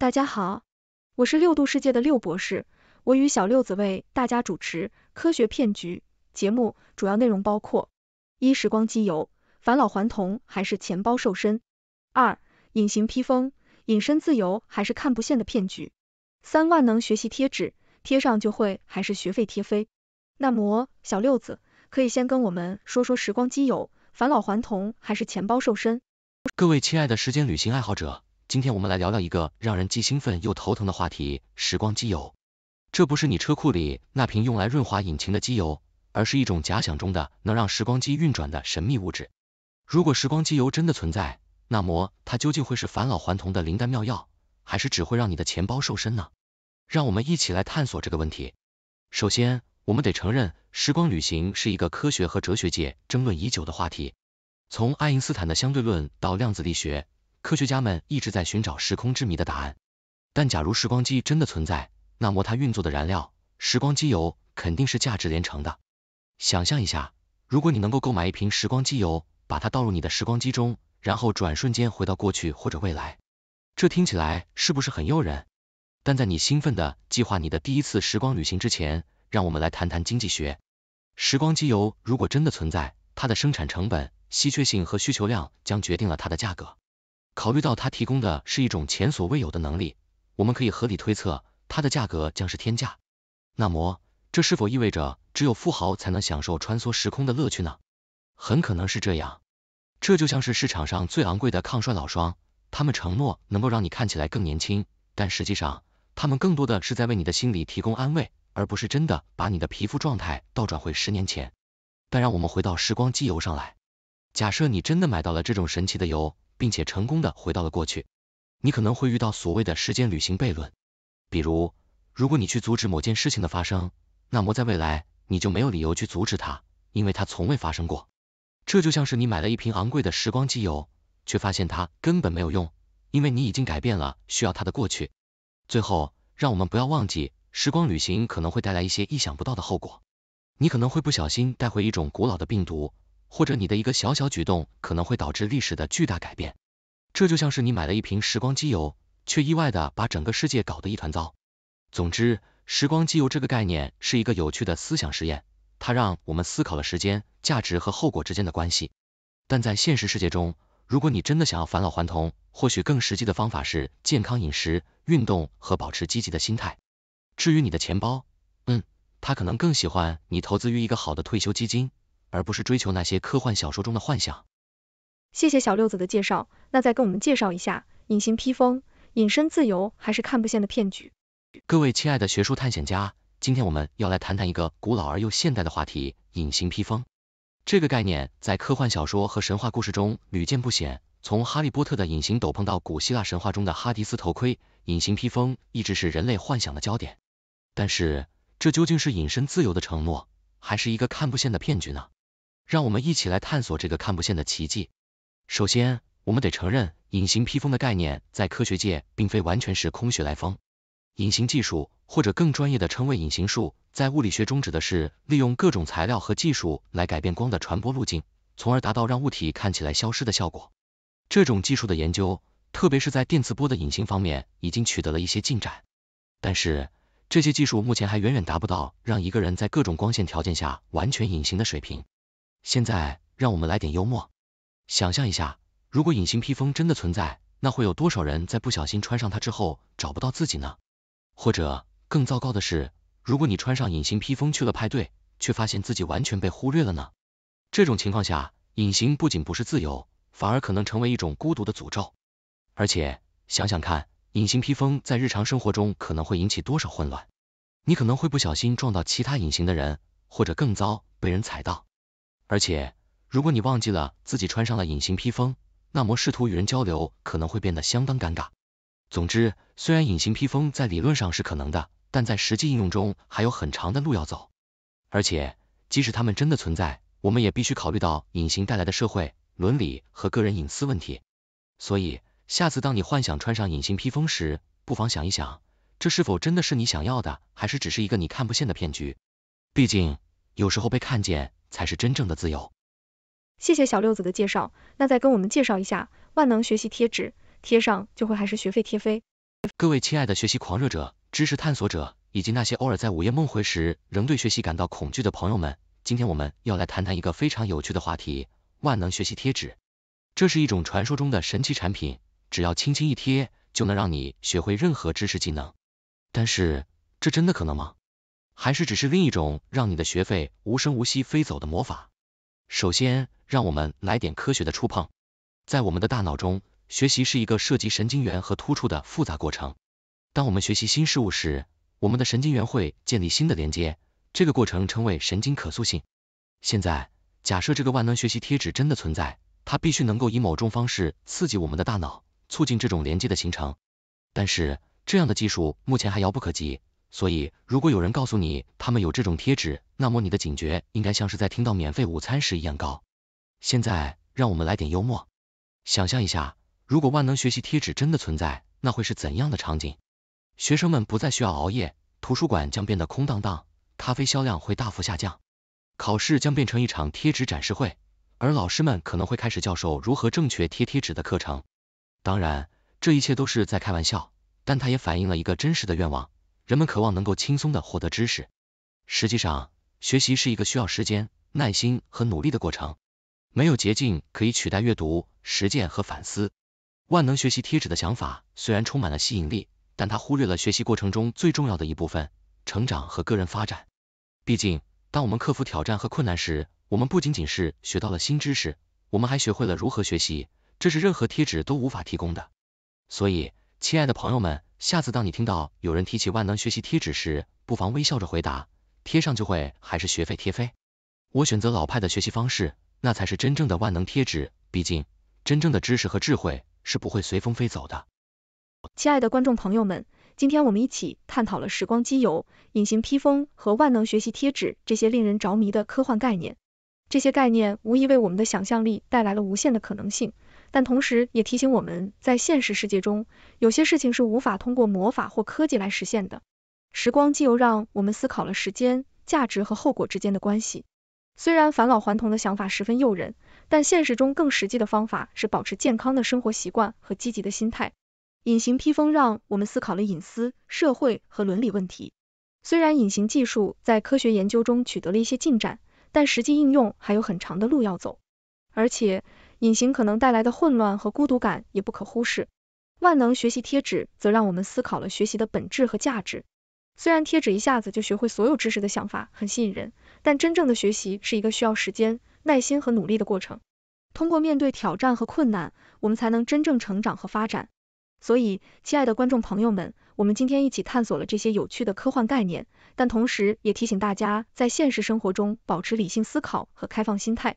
大家好，我是六度世界的六博士，我与小六子为大家主持《科学骗局》节目，主要内容包括：一、时光机油，返老还童还是钱包瘦身；二、隐形披风，隐身自由还是看不见的骗局；三、万能学习贴纸，贴上就会还是学费贴飞。那么，小六子可以先跟我们说说时光机油，返老还童还是钱包瘦身？各位亲爱的时间旅行爱好者。今天我们来聊聊一个让人既兴奋又头疼的话题——时光机油。这不是你车库里那瓶用来润滑引擎的机油，而是一种假想中的能让时光机运转的神秘物质。如果时光机油真的存在，那么它究竟会是返老还童的灵丹妙药，还是只会让你的钱包瘦身呢？让我们一起来探索这个问题。首先，我们得承认，时光旅行是一个科学和哲学界争论已久的话题。从爱因斯坦的相对论到量子力学。科学家们一直在寻找时空之谜的答案，但假如时光机真的存在，那么它运作的燃料——时光机油肯定是价值连城的。想象一下，如果你能够购买一瓶时光机油，把它倒入你的时光机中，然后转瞬间回到过去或者未来，这听起来是不是很诱人？但在你兴奋的计划你的第一次时光旅行之前，让我们来谈谈经济学。时光机油如果真的存在，它的生产成本、稀缺性和需求量将决定了它的价格。考虑到它提供的是一种前所未有的能力，我们可以合理推测它的价格将是天价。那么，这是否意味着只有富豪才能享受穿梭时空的乐趣呢？很可能是这样。这就像是市场上最昂贵的抗衰老霜，他们承诺能够让你看起来更年轻，但实际上，他们更多的是在为你的心理提供安慰，而不是真的把你的皮肤状态倒转回十年前。但让我们回到时光机油上来，假设你真的买到了这种神奇的油。并且成功的回到了过去，你可能会遇到所谓的时间旅行悖论。比如，如果你去阻止某件事情的发生，那么在未来你就没有理由去阻止它，因为它从未发生过。这就像是你买了一瓶昂贵的时光机油，却发现它根本没有用，因为你已经改变了需要它的过去。最后，让我们不要忘记，时光旅行可能会带来一些意想不到的后果。你可能会不小心带回一种古老的病毒。或者你的一个小小举动可能会导致历史的巨大改变，这就像是你买了一瓶时光机油，却意外的把整个世界搞得一团糟。总之，时光机油这个概念是一个有趣的思想实验，它让我们思考了时间、价值和后果之间的关系。但在现实世界中，如果你真的想要返老还童，或许更实际的方法是健康饮食、运动和保持积极的心态。至于你的钱包，嗯，他可能更喜欢你投资于一个好的退休基金。而不是追求那些科幻小说中的幻想。谢谢小六子的介绍，那再跟我们介绍一下隐形披风，隐身自由还是看不见的骗局？各位亲爱的学术探险家，今天我们要来谈谈一个古老而又现代的话题——隐形披风。这个概念在科幻小说和神话故事中屡见不鲜，从哈利波特的隐形斗篷到古希腊神话中的哈迪斯头盔，隐形披风一直是人类幻想的焦点。但是，这究竟是隐身自由的承诺，还是一个看不见的骗局呢？让我们一起来探索这个看不见的奇迹。首先，我们得承认，隐形披风的概念在科学界并非完全是空穴来风。隐形技术，或者更专业的称为隐形术，在物理学中指的是利用各种材料和技术来改变光的传播路径，从而达到让物体看起来消失的效果。这种技术的研究，特别是在电磁波的隐形方面，已经取得了一些进展。但是，这些技术目前还远远达不到让一个人在各种光线条件下完全隐形的水平。现在让我们来点幽默，想象一下，如果隐形披风真的存在，那会有多少人在不小心穿上它之后找不到自己呢？或者更糟糕的是，如果你穿上隐形披风去了派对，却发现自己完全被忽略了呢？这种情况下，隐形不仅不是自由，反而可能成为一种孤独的诅咒。而且想想看，隐形披风在日常生活中可能会引起多少混乱？你可能会不小心撞到其他隐形的人，或者更糟，被人踩到。而且，如果你忘记了自己穿上了隐形披风，那么试图与人交流可能会变得相当尴尬。总之，虽然隐形披风在理论上是可能的，但在实际应用中还有很长的路要走。而且，即使它们真的存在，我们也必须考虑到隐形带来的社会、伦理和个人隐私问题。所以，下次当你幻想穿上隐形披风时，不妨想一想，这是否真的是你想要的，还是只是一个你看不见的骗局？毕竟，有时候被看见。才是真正的自由。谢谢小六子的介绍，那再跟我们介绍一下万能学习贴纸，贴上就会还是学费贴飞。各位亲爱的学习狂热者、知识探索者，以及那些偶尔在午夜梦回时仍对学习感到恐惧的朋友们，今天我们要来谈谈一个非常有趣的话题——万能学习贴纸。这是一种传说中的神奇产品，只要轻轻一贴，就能让你学会任何知识技能。但是，这真的可能吗？还是只是另一种让你的学费无声无息飞走的魔法？首先，让我们来点科学的触碰。在我们的大脑中，学习是一个涉及神经元和突触的复杂过程。当我们学习新事物时，我们的神经元会建立新的连接，这个过程称为神经可塑性。现在，假设这个万能学习贴纸真的存在，它必须能够以某种方式刺激我们的大脑，促进这种连接的形成。但是，这样的技术目前还遥不可及。所以，如果有人告诉你他们有这种贴纸，那么你的警觉应该像是在听到免费午餐时一样高。现在，让我们来点幽默。想象一下，如果万能学习贴纸真的存在，那会是怎样的场景？学生们不再需要熬夜，图书馆将变得空荡荡，咖啡销量会大幅下降，考试将变成一场贴纸展示会，而老师们可能会开始教授如何正确贴贴纸的课程。当然，这一切都是在开玩笑，但它也反映了一个真实的愿望。人们渴望能够轻松的获得知识。实际上，学习是一个需要时间、耐心和努力的过程。没有捷径可以取代阅读、实践和反思。万能学习贴纸的想法虽然充满了吸引力，但它忽略了学习过程中最重要的一部分——成长和个人发展。毕竟，当我们克服挑战和困难时，我们不仅仅是学到了新知识，我们还学会了如何学习，这是任何贴纸都无法提供的。所以，亲爱的朋友们。下次当你听到有人提起万能学习贴纸时，不妨微笑着回答：贴上就会还是学费贴飞？我选择老派的学习方式，那才是真正的万能贴纸。毕竟，真正的知识和智慧是不会随风飞走的。亲爱的观众朋友们，今天我们一起探讨了时光机油、隐形披风和万能学习贴纸这些令人着迷的科幻概念。这些概念无疑为我们的想象力带来了无限的可能性。但同时也提醒我们在现实世界中，有些事情是无法通过魔法或科技来实现的。时光机油让我们思考了时间、价值和后果之间的关系。虽然返老还童的想法十分诱人，但现实中更实际的方法是保持健康的生活习惯和积极的心态。隐形披风让我们思考了隐私、社会和伦理问题。虽然隐形技术在科学研究中取得了一些进展，但实际应用还有很长的路要走。而且，隐形可能带来的混乱和孤独感也不可忽视。万能学习贴纸则让我们思考了学习的本质和价值。虽然贴纸一下子就学会所有知识的想法很吸引人，但真正的学习是一个需要时间、耐心和努力的过程。通过面对挑战和困难，我们才能真正成长和发展。所以，亲爱的观众朋友们，我们今天一起探索了这些有趣的科幻概念，但同时也提醒大家在现实生活中保持理性思考和开放心态。